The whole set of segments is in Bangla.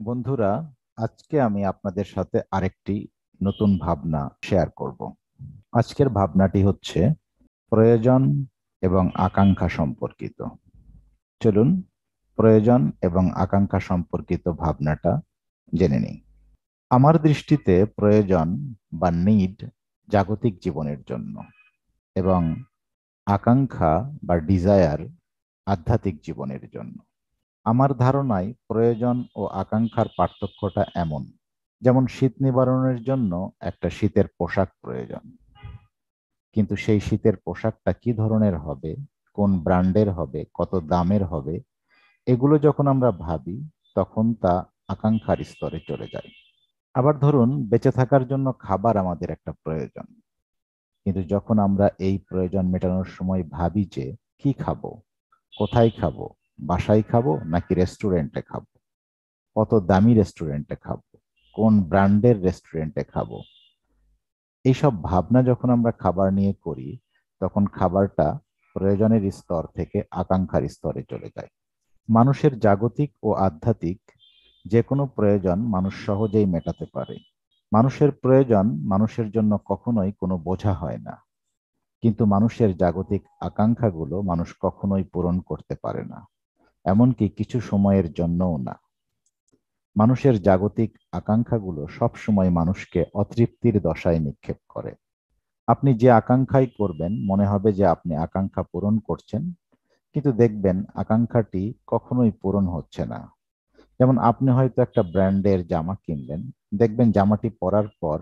বন্ধুরা, আজকে আমি আপনাদের সাথে আরেকটি নতুন ভাবনা শেয়ার করব। আজকের ভাবনাটি হচ্ছে প্রয়োজন এবং আকাঙ্ক্ষা সম্পর্কিত। চলুন প্রয়োজন এবং আকাঙ্ক্ষা সম্পর্কিত ভাবনাটা জেনে নিই। আমার দৃষ্টিতে প্রয়োজন বা নিড জাগতিক জীবনের জন্য এবং আকাঙ্ক্ষা বা ডিজায়ার আধ্যাত্মিক জীবনের জন্য। আমার ধারণায় প্রয়োজন ও আকাঙ্ক্ষার পার্থক্যটা এমন। যেমন শীত নিবারণের জন্য একটা শীতের পোশাক প্রয়োজন। কিন্তু সেই শীতের পোশাকটা কি ধরনের হবে, কোন ব্র্যান্ডের হবে, কত দামের হবে, এগুলো যখন আমরা ভাবি, তখন তা আকাঙ্ক্ষার স্তরে চলে যায়। আবার ধরুন, বেঁচে থাকার জন্য খাবার আমাদের একটা প্রয়োজন। কিন্তু যখন আমরা এই প্রয়োজন মেটানোর সময় ভাবি যে, কি খাব? কোথায় খাব? বাসায় খাব নাকি রেস্টুরেন্টে খাব? কত দামি রেস্টুরেন্টে খাব? কোন ব্র্যান্ডের রেস্টুরেন্টে খাব? এইসব ভাবনা যখন আমরা খাবার নিয়ে করি, তখন খাবারটা প্রয়োজনের স্তর থেকে আকাঙ্ক্ষার স্তরে চলে যায়। মানুষের জাগতিক ও আধ্যাত্মিক যে কোনো প্রয়োজন মানুষ সহজেই মেটাতে পারে। মানুষের প্রয়োজন মানুষের জন্য কখনোই কোনো বোঝা হয় না। কিন্তু মানুষের জাগতিক আকাঙ্ক্ষাগুলো মানুষ কখনোই পূরণ করতে পারে না। এমনকি কিছু সময়ের জন্যও না। মানুষের জাগতিক আকাঙ্ক্ষাগুলো সবসময় মানুষকে অতৃপ্তির দশায় নিক্ষেপ করে। আপনি যে আকাঙ্ক্ষাই করবেন, মনে হবে যে আপনি আকাঙ্ক্ষা পূরণ করছেন, কিন্তু দেখবেন আকাঙ্ক্ষাটি কখনোই পূরণ হচ্ছে না। যেমন আপনি হয়তো একটা ব্র্যান্ডের জামা কিনলেন, দেখবেন জামাটি পরার পর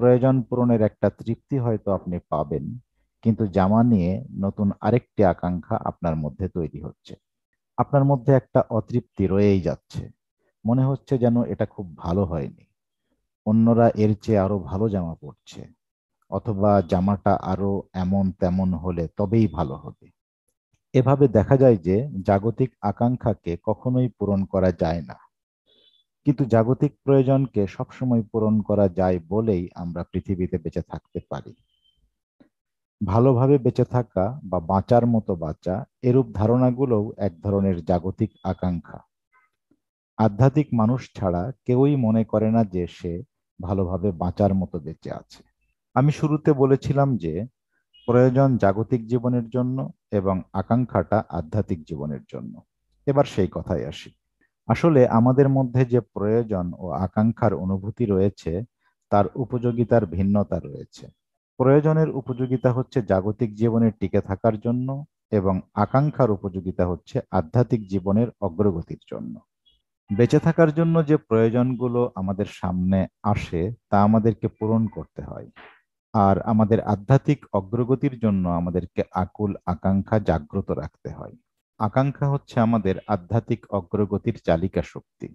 প্রয়োজন পূরণের একটা তৃপ্তি হয়তো আপনি পাবেন, কিন্তু জামা নিয়ে নতুন আরেকটি আকাঙ্ক্ষা আপনার মধ্যে তৈরি হচ্ছে। আপনার মধ্যে একটা অতৃপ্তি রয়েই যাচ্ছে। মনে হচ্ছে যেন এটা খুব ভালো হয়নি। অন্যরা এর চেয়ে আরও ভালো জামা পরছে। অথবা জামাটা আরও এমন তেমন হলে তবেই ভালো হবে। এভাবে দেখা যায় যে জাগতিক আকাঙ্ক্ষাকে কখনোই পূরণ করা যায় না। কিন্তু জাগতিক প্রয়োজনকে সবসময় পূরণ করা যায় বলেই আমরা পৃথিবীতে বেঁচে থাকতে পারি। ভালোভাবে বেঁচে থাকা বা বাঁচার মতো বাঁচা এরূপ ধারণাগুলোও এক ধরনের জাগতিক আকাঙ্ক্ষা। আধ্যাত্মিক মানুষ ছাড়া কেউই মনে করে না যে সে ভালোভাবে বাঁচার মতো বেঁচে আছে। আমি শুরুতে বলেছিলাম যে, প্রয়োজন জাগতিক জীবনের জন্য এবং আকাঙ্ক্ষাটা আধ্যাত্মিক জীবনের জন্য। এবার সেই কথায় আসি। আসলে আমাদের মধ্যে যে প্রয়োজন ও আকাঙ্ক্ষার অনুভূতি রয়েছে, তার উপযোগিতার ভিন্নতা রয়েছে। প্রয়োজনের উপযোগিতা হচ্ছে জাগতিক জীবনের টিকে থাকার জন্য এবং আকাঙ্ক্ষার উপযোগিতা হচ্ছে আধ্যাত্মিক জীবনের অগ্রগতির জন্য। বেঁচে থাকার জন্য যে প্রয়োজনগুলো আমাদের সামনে আসে তা আমাদেরকে পূরণ করতে হয়। আর আমাদের আধ্যাত্মিক অগ্রগতির জন্য আমাদেরকে আকুল আকাঙ্ক্ষা জাগ্রত রাখতে হয়। আকাঙ্ক্ষা হচ্ছে আমাদের আধ্যাত্মিক অগ্রগতির চালিকা শক্তি।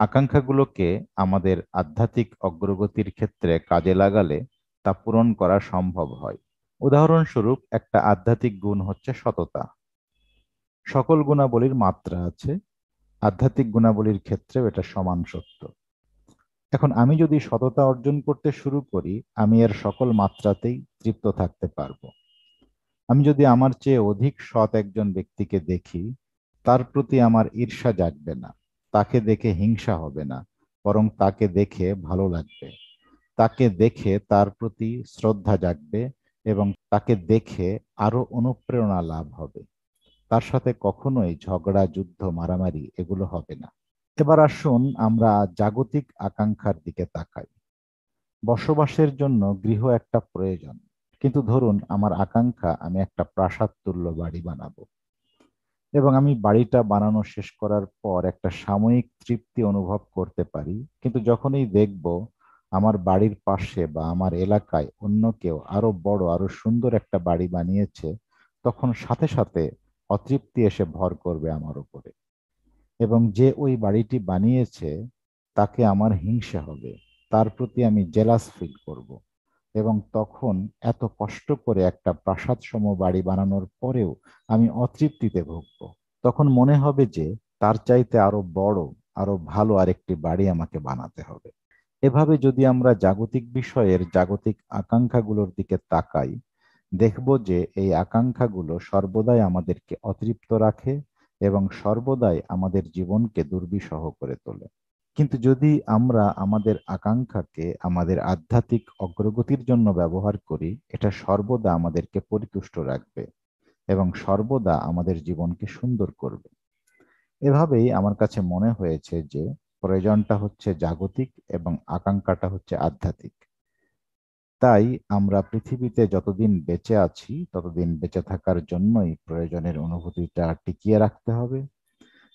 আকাঙ্ক্ষাগুলোকে আমাদের আধ্যাত্মিক অগ্রগতির ক্ষেত্রে কাজে লাগালে তা পূরণ করা সম্ভব হয়। উদাহরণস্বরূপ, একটা আধ্যাত্মিক গুণ হচ্ছে সততা। সকল গুণাবলীর মাত্রা আছে, আধ্যাত্মিক গুণাবলীর ক্ষেত্রেও এটা সমান সত্য। এখন আমি যদি সততা অর্জন করতে শুরু করি, আমি এর সকল মাত্রাতেই তৃপ্ত থাকতে পারব। আমি যদি আমার চেয়ে অধিক সৎ একজন ব্যক্তিকে দেখি, তার প্রতি আমার ঈর্ষা জাগবে না, তাকে দেখে হিংসা হবে না, বরং তাকে দেখে ভালো লাগবে। তাকে দেখে তার প্রতি শ্রদ্ধা জাগবে এবং তাকে দেখে আরও অনুপ্রেরণা লাভ হবে। তার সাথে কখনোই ঝগড়া, যুদ্ধ, মারামারি এগুলো হবে না। এবার আসুন আমরা জাগতিক আকাঙ্ক্ষার দিকে তাকাই। বসবাসের জন্য গৃহ একটা প্রয়োজন। কিন্তু ধরুন আমার আকাঙ্ক্ষা, আমি একটা প্রাসাদ তুল্য বাড়ি বানাবো। এবং আমি বাড়িটা বানানো শেষ করার পর একটা সাময়িক তৃপ্তি অনুভব করতে পারি। কিন্তু যখনই দেখব আমার বাড়ির পাশে বা আমার এলাকায় অন্য কেউ আরও বড়, আরও সুন্দর একটা বাড়ি বানিয়েছে, তখন সাথে সাথে অতৃপ্তি এসে ভর করবে আমার উপরে। এবং যে ওই বাড়িটি বানিয়েছে, তাকে আমার হিংসা হবে। তার প্রতি আমি জেলাস ফিল করব। এবং তখন এত কষ্ট করে একটা প্রাসাদ সম বাড়ি বানানোর পরেও আমি অতৃপ্তিতে ভুগব। তখন মনে হবে যে, তার চাইতে আরও বড়, আরও ভালো আরেকটি বাড়ি আমাকে বানাতে হবে। এভাবে যদি আমরা জাগতিক বিষয়ের জাগতিক আকাঙ্ক্ষাগুলোর দিকে তাকাই, দেখব যে এই আকাঙ্ক্ষাগুলো সর্বদাই আমাদেরকে অতৃপ্ত রাখে এবং সর্বদাই আমাদের জীবনকে দুর্বিষহ করে তোলে। কিন্তু যদি আমরা আমাদের আকাঙ্ক্ষাকে, আমাদের আধ্যাত্মিক অগ্রগতির জন্য ব্যবহার করি, এটা সর্বদা আমাদেরকে পরিতুষ্ট রাখবে এবং সর্বদা আমাদের জীবনকে সুন্দর করবে। এভাবেই আমার কাছে মনে হয়েছে যে প্রয়োজনটা হচ্ছে জাগতিক এবং আকাঙ্ক্ষাটা হচ্ছে আধ্যাত্মিক। তাই আমরা পৃথিবীতে যতদিন বেঁচে আছি, ততদিন বেঁচে থাকার জন্যই প্রয়োজনের অনুভূতিটা টিকিয়ে রাখতে হবে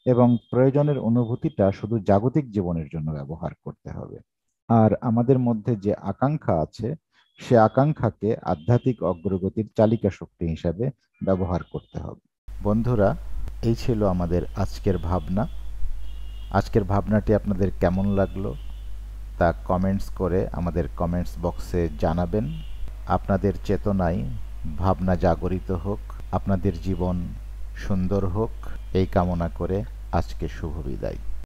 এবং প্রয়োজনের অনুভূতিটা শুধু জাগতিক জীবনের জন্য ব্যবহার করতে হবে। আর আমাদের মধ্যে যে আকাঙ্ক্ষা আছে, সে আকাঙ্ক্ষাকে আধ্যাত্মিক অগ্রগতির চালিকা শক্তি হিসাবে ব্যবহার করতে হবে। বন্ধুরা, এই ছিল আমাদের আজকের ভাবনা। আজকের ভাবনাটি আপনাদের কেমন লাগল তা কমেন্টস করে আমাদের কমেন্টস বক্সে জানাবেন। আপনাদের চেতনায় ভাবনা জাগরিত হোক, আপনাদের জীবন সুন্দর হোক। এই কামনা করে আজকে শুভ বিদায়।